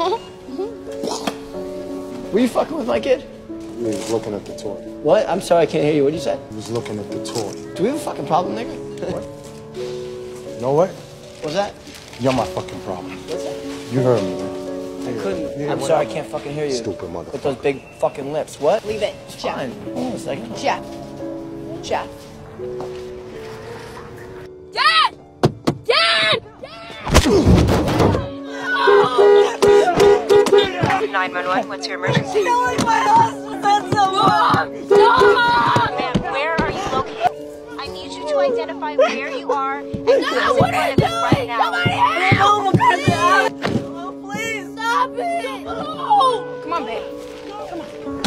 Were you fucking with my kid? He was looking at the toy. What? I'm sorry, I can't hear you. What did you say? He was looking at the toy. Do we have a fucking problem, nigga? What? You know what? What's that? You're my fucking problem. What's that? You heard me, man. I couldn't. Yeah, I'm sorry, I can't fucking hear you. Stupid mother. With those big fucking lips. What? Leave it. It's Jeff. fine. Hold on a second. Jeff. Jeff. 911. What's your emergency? No my. That's mom. No, mom. Man, where are you located? I need you to identify where you are and no, what are you doing? right now. Somebody help! Oh, please. Oh, please. Stop it. No. Come on, babe. Come on.